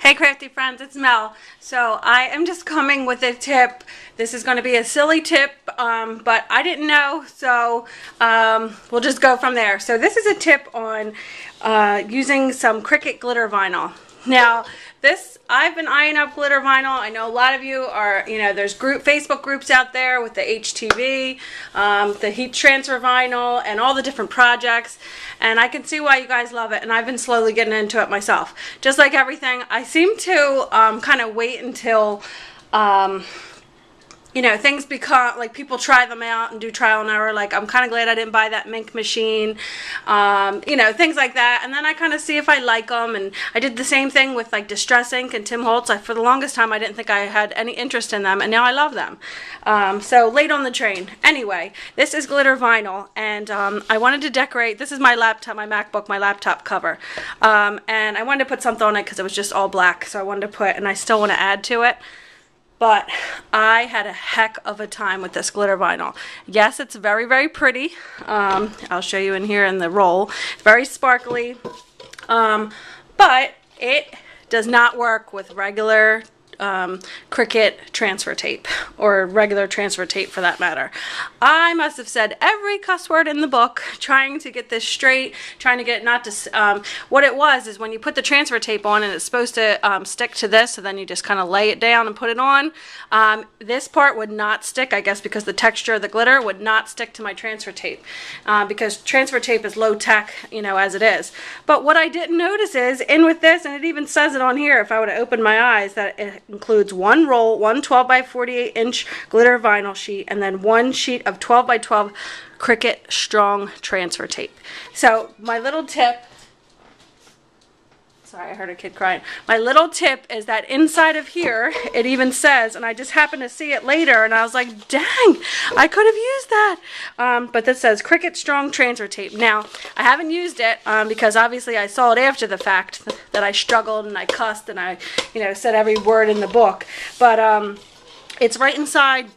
Hey crafty friends, it's Mel. So I am just coming with a tip. This is going to be a silly tip, um, but I didn't know, so um, we'll just go from there. So this is a tip on uh, using some Cricut glitter vinyl. Now, this, I've been eyeing up glitter vinyl. I know a lot of you are, you know, there's group Facebook groups out there with the HTV, um, the heat transfer vinyl, and all the different projects. And I can see why you guys love it. And I've been slowly getting into it myself. Just like everything, I seem to um, kind of wait until um, you know, things become like people try them out and do trial and error. Like, I'm kind of glad I didn't buy that Minc machine, um, you know, things like that. And then I kind of see if I like them. And I did the same thing with like Distress Ink and Tim Holtz. I, for the longest time, I didn't think I had any interest in them, and now I love them. Um, so, late on the train. Anyway, this is glitter vinyl, and um, I wanted to decorate. This is my laptop, my MacBook, my laptop cover. Um, and I wanted to put something on it because it was just all black. So, I wanted to put, and I still want to add to it but I had a heck of a time with this glitter vinyl. Yes, it's very, very pretty. Um, I'll show you in here in the roll. Very sparkly, um, but it does not work with regular um, Cricut transfer tape or regular transfer tape for that matter. I must have said every cuss word in the book trying to get this straight, trying to get not to, um, what it was is when you put the transfer tape on and it's supposed to um, stick to this, so then you just kind of lay it down and put it on. Um, this part would not stick, I guess because the texture of the glitter would not stick to my transfer tape uh, because transfer tape is low tech, you know, as it is. But what I didn't notice is in with this, and it even says it on here if I would have opened my eyes, that it includes one roll, one 12 by 48 inch glitter vinyl sheet, and then one sheet of 12 by 12 Cricut Strong transfer tape. So my little tip Sorry, I heard a kid crying. My little tip is that inside of here, it even says, and I just happened to see it later, and I was like, dang, I could have used that. Um, but this says Cricut Strong Transfer Tape. Now, I haven't used it um, because obviously I saw it after the fact that I struggled and I cussed and I, you know, said every word in the book. But um, it's right inside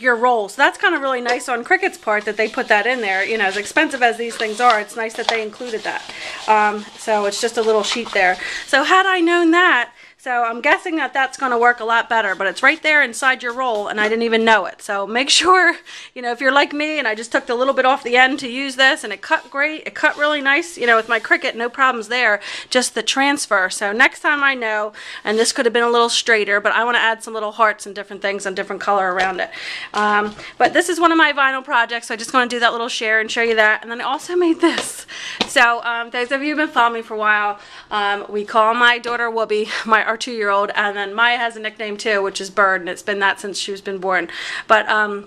your roll. So that's kind of really nice on Cricut's part that they put that in there. You know, as expensive as these things are, it's nice that they included that. Um, so it's just a little sheet there. So had I known that, so I'm guessing that that's going to work a lot better, but it's right there inside your roll and I didn't even know it. So make sure, you know, if you're like me and I just took the little bit off the end to use this and it cut great, it cut really nice, you know, with my Cricut, no problems there, just the transfer. So next time I know, and this could have been a little straighter, but I want to add some little hearts and different things and different color around it. Um, but this is one of my vinyl projects, so I just want to do that little share and show you that. And then I also made this. So um, those of you who've been following me for a while, um, we call my daughter Whoopi, my our two-year-old, and then Maya has a nickname too, which is Bird, and it's been that since she was been born. But um,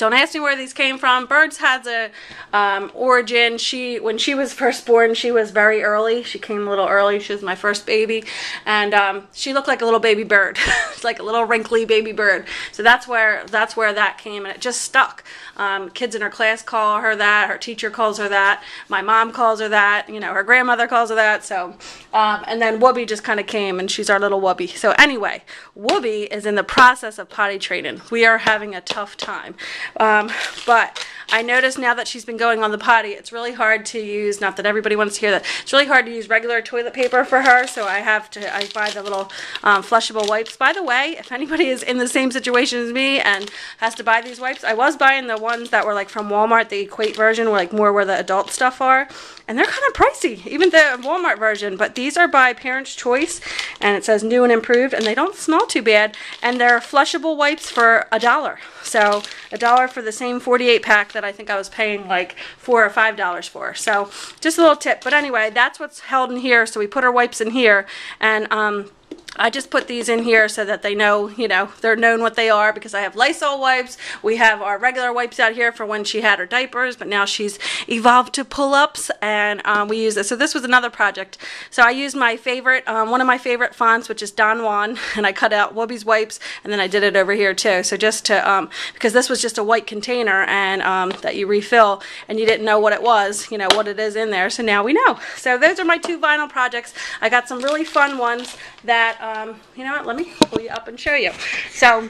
don't ask me where these came from. Birds has a um, origin. She, when she was first born, she was very early. She came a little early. She was my first baby, and um, she looked like a little baby bird, like a little wrinkly baby bird. So that's where that's where that came, and it just stuck. Um, kids in her class call her that. Her teacher calls her that. My mom calls her that. You know, her grandmother calls her that. So, um, and then Whoopi just kind of came, and she's our little Whoopi. So anyway, Whoopi is in the process of potty training. We are having a tough time. Um, but I noticed now that she's been going on the potty, it's really hard to use, not that everybody wants to hear that, it's really hard to use regular toilet paper for her, so I have to, I buy the little um, flushable wipes. By the way, if anybody is in the same situation as me and has to buy these wipes, I was buying the ones that were like from Walmart, the Equate version, where like more where the adult stuff are, and they're kind of pricey, even the Walmart version, but these are by Parents' Choice, and it says new and improved, and they don't smell too bad, and they're flushable wipes for a dollar. So a dollar for the same 48 pack that I think I was paying like four or five dollars for. So just a little tip. But anyway, that's what's held in here. So we put our wipes in here and um, I just put these in here so that they know, you know, they're known what they are because I have Lysol wipes. We have our regular wipes out here for when she had her diapers, but now she's evolved to pull-ups and um, we use this. So this was another project. So I used my favorite, um, one of my favorite fonts, which is Don Juan, and I cut out Whoopi's wipes and then I did it over here too. So just to, um, because this was just a white container and um, that you refill and you didn't know what it was, you know, what it is in there. So now we know. So those are my two vinyl projects. I got some really fun ones that um, you know what, let me pull you up and show you. So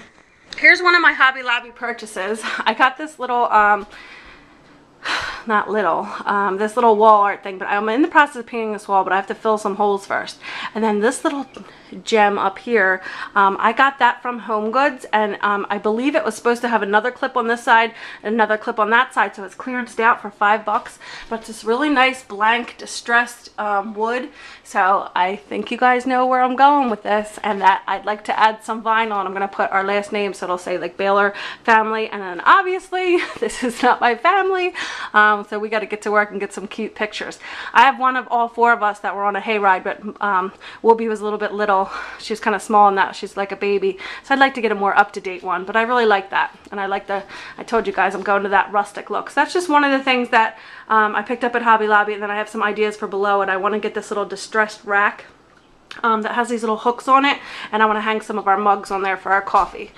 here's one of my Hobby Lobby purchases. I got this little, um, not little, um, this little wall art thing, but I'm in the process of painting this wall, but I have to fill some holes first. And then this little gem up here, um, I got that from Home Goods, and um, I believe it was supposed to have another clip on this side, another clip on that side, so it's clearanced out for five bucks. But it's this really nice blank distressed um, wood, so I think you guys know where I'm going with this, and that I'd like to add some vinyl, and I'm going to put our last name, so it'll say like Baylor family, and then obviously this is not my family, um, so we got to get to work and get some cute pictures. I have one of all four of us that were on a hayride, but um, Whoopi was a little bit little. She's kind of small in that she's like a baby, so I'd like to get a more up-to-date one, but I really like that, and I like the, I told you guys I'm going to that rustic look, so that's just one of the things that um, I picked up at Hobby Lobby, and then I have some ideas for below, and I want to get this little distressed rack um, that has these little hooks on it, and I want to hang some of our mugs on there for our coffee.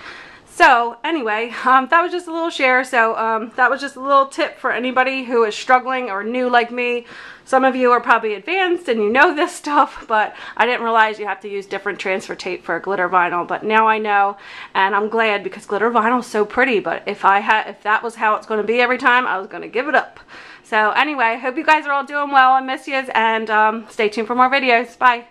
So anyway, um, that was just a little share. So um, that was just a little tip for anybody who is struggling or new like me. Some of you are probably advanced and you know this stuff, but I didn't realize you have to use different transfer tape for glitter vinyl. But now I know, and I'm glad because glitter vinyl is so pretty. But if I had, if that was how it's going to be every time, I was going to give it up. So anyway, hope you guys are all doing well. I miss yous, and um, stay tuned for more videos. Bye.